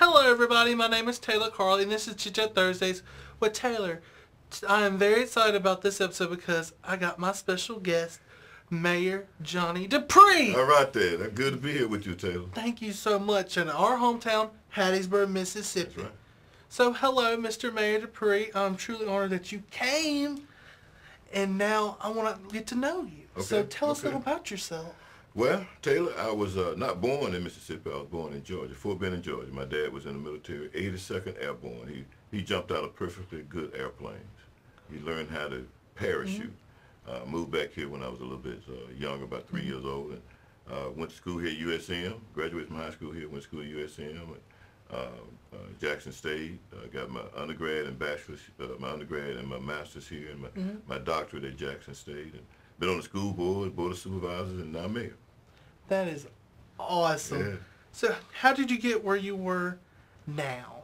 everybody. My name is Taylor Carly, and this is Chit Chat Thursdays with Taylor. I am very excited about this episode because I got my special guest, Mayor Johnny Dupree. All right, then. Good to be here with you, Taylor. Thank you so much. In our hometown, Hattiesburg, Mississippi. That's right. So, hello, Mr. Mayor Dupree. I'm truly honored that you came, and now I want to get to know you. Okay. so, Okay, tell us a okay. little about yourself. Well, Taylor, I was uh, not born in Mississippi. I was born in Georgia, Fort Benning, Georgia. My dad was in the military, 82nd Airborne. He he jumped out of perfectly good airplanes. He learned how to parachute. Uh, moved back here when I was a little bit uh, young, about 3 years old, and uh, went to school here at USM. Graduated from high school here, went to school at USM. And, uh, uh, Jackson State. Uh, got my undergrad and bachelor's, uh, my undergrad and my master's here, and my, my doctorate at Jackson State. And been on the school board, board of supervisors, and now mayor. That is awesome. Yeah. So, how did you get where you were now?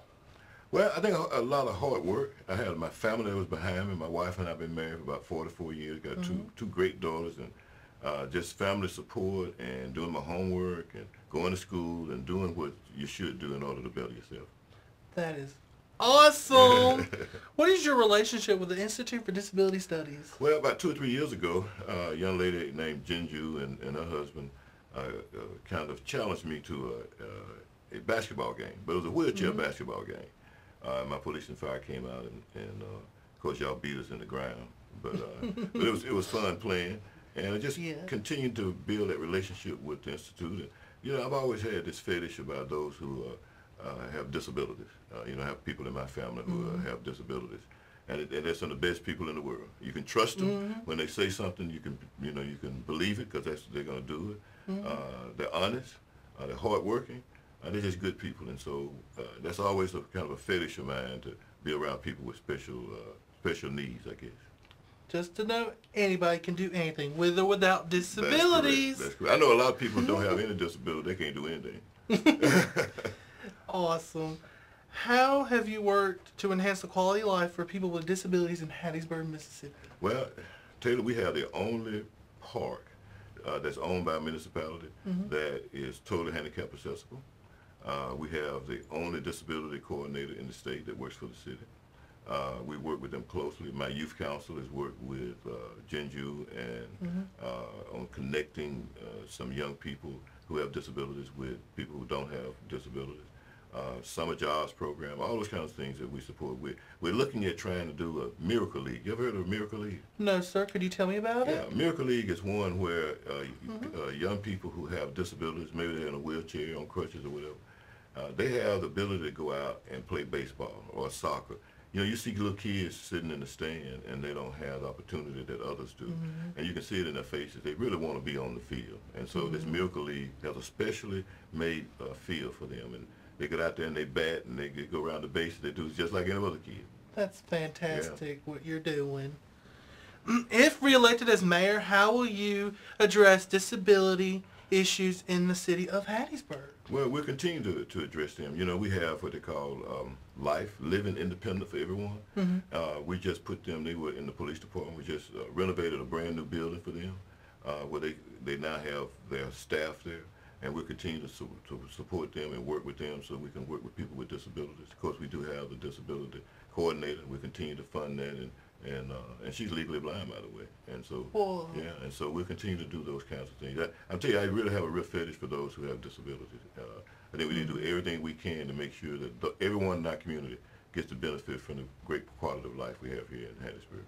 Well, I think a, a lot of hard work. I had my family that was behind me. My wife and I have been married for about 44 years. Got two two great daughters, and uh, just family support and doing my homework and going to school and doing what you should do in order to better yourself. That is awesome. what is your relationship with the Institute for Disability Studies? Well, about two or three years ago, uh, a young lady named Jinju and, and her husband kind of challenged me to a, uh, a basketball game, but it was a wheelchair basketball game. Uh, my police and fire came out, and, and uh, of course y'all beat us in the ground, but, uh, but it was it was fun playing, and I just Yeah. continued to build that relationship with the institute. And, you know, I've always had this fetish about those who uh, uh, have disabilities. Uh, you know, I have people in my family who uh, have disabilities and, it, and they're some of the best people in the world. You can trust them when they say something. You can, you know, you can believe it because that's they're going to do it. Uh, they're honest. Uh, they're hardworking. Uh, they're just good people, and so uh, that's always a kind of a fetish of mine to be around people with special uh, special needs. I guess. Just to know anybody can do anything with or without That's correct. disabilities. That's correct. I know a lot of people don't have any disability. They can't do anything. Awesome. How have you worked to enhance the quality of life for people with disabilities in Hattiesburg, Mississippi? Well, Taylor, we have the only park uh, that's owned by a municipality that is totally handicap accessible. Uh, we have the only disability coordinator in the state that works for the city. Uh, we work with them closely. My youth council has worked with uh, Jinju and uh, on connecting uh, some young people who have disabilities with people who don't have disabilities. Uh, summer jobs program, all those kinds of things that we support. We're, we're looking at trying to do a Miracle League. You ever heard of a Miracle League? No, sir. Could you tell me about Yeah, it? Yeah, Miracle League is one where uh, uh, young people who have disabilities, maybe they're in a wheelchair, on crutches or whatever, uh, they have the ability to go out and play baseball or soccer. You know, you see little kids sitting in the stand and they don't have the opportunity that others do. And you can see it in their faces. They really want to be on the field. And so this Miracle League has a specially made uh, field for them. And they get out there and they bat and they go around the base. and They do it just like any other kid. That's fantastic what you're doing. If reelected as mayor, how will you address disability issues in the city of Hattiesburg? Well, we'll continue to, to address them. You know, we have what they call um, life, living independent for everyone. Uh, we just put them, they were in the police department, we just uh, renovated a brand new building for them uh, where they, they now have their staff there. And we'll continue to, su- to support them and work with them so we can work with people with disabilities. Of course, we do have the disability coordinator. We continue to fund that, and and uh, and she's legally blind, by the way. And so, Whoa. yeah, and so we'll continue to do those kinds of things. I, I'm telling you, I really have a real fetish for those who have disabilities. Uh, I think we need to do everything we can to make sure that the, everyone in our community gets the benefit from the great quality of life we have here in Hattiesburg.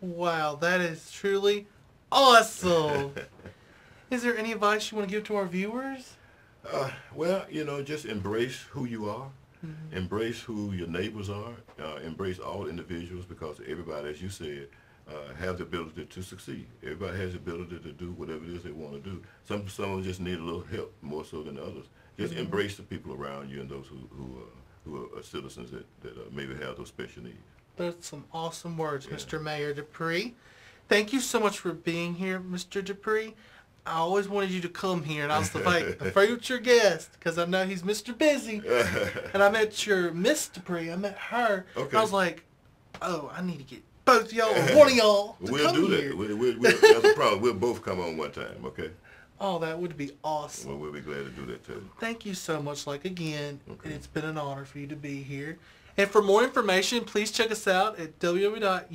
Wow, that is truly awesome. is there any advice you want to give to our viewers? Uh, well, you know, just embrace who you are. Embrace who your neighbors are. Uh, embrace all individuals because everybody, as you said, uh, have the ability to succeed. Everybody has the ability to do whatever it is they want to do. Some some of them just need a little help more so than others. Just embrace the people around you and those who who, uh, who are citizens that, that uh, maybe have those special needs. That's some awesome words, Yeah. Mr. Mayor Dupree. Thank you so much for being here, Mr. Dupree. I always wanted you to come here, and I was like the future guest because I know he's Mr. Busy. And I met your Miss Dupree. I met her. Okay. I was like, oh, I need to get both y'all or one of y'all to we'll come do here. that. We'll, we'll, we'll, that's a problem. We'll both come on one time, okay? Oh, that would be awesome. Well, we'll be glad to do that, too. Thank you so much, like again. Okay. It's been an honor for you to be here. And for more information, please check us out at www.usm.edu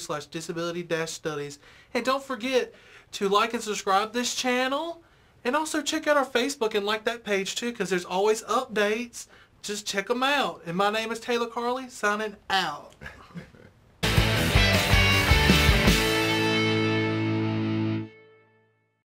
slash disability-studies. And don't forget to like and subscribe this channel. And also check out our Facebook and like that page too, because there's always updates. Just check them out. And my name is Taylor Carley, signing out.